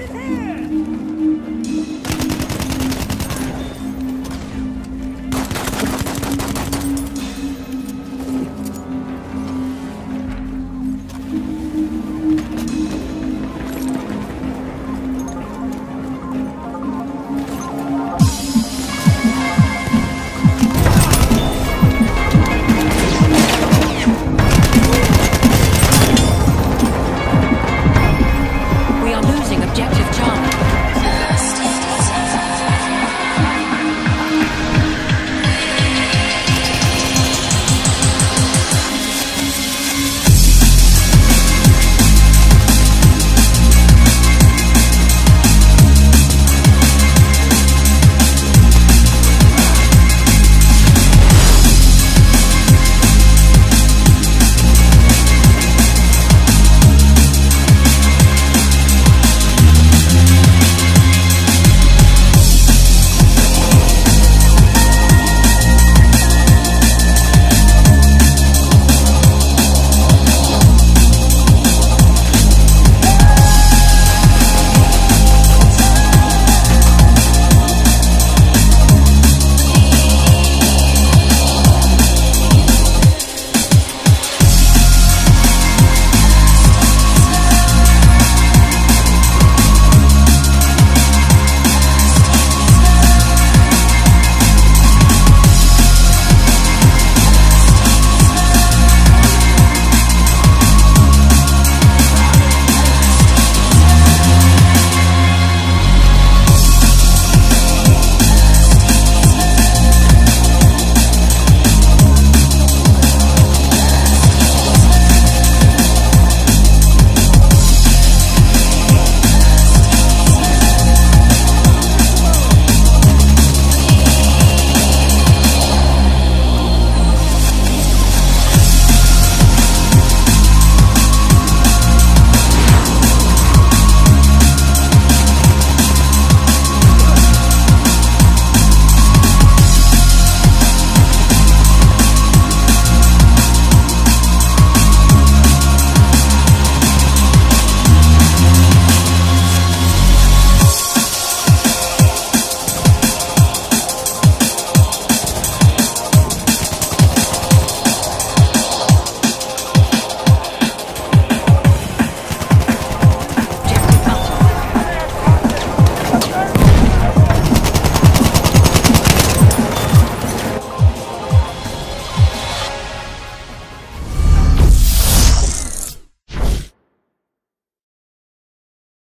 Over there!